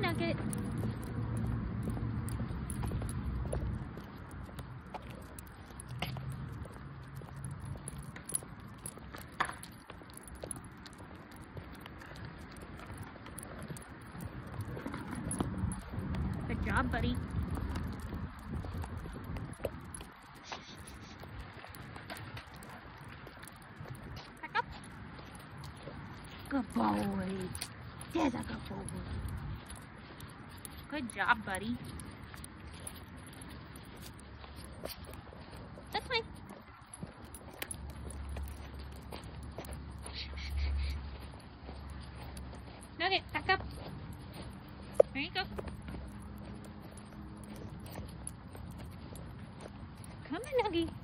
Nugget. Good job, buddy. Back up. Good boy. There's a good boy. Good job, buddy. That's fine. Nugget, back up. There you go. Come on, Nuggy.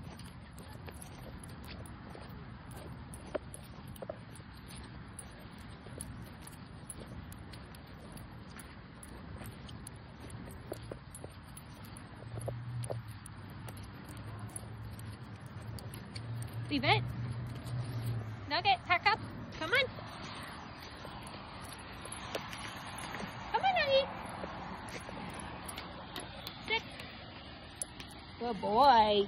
Leave it. Nugget, pack up. Come on. Come on, Nuggy. Sit. Good boy.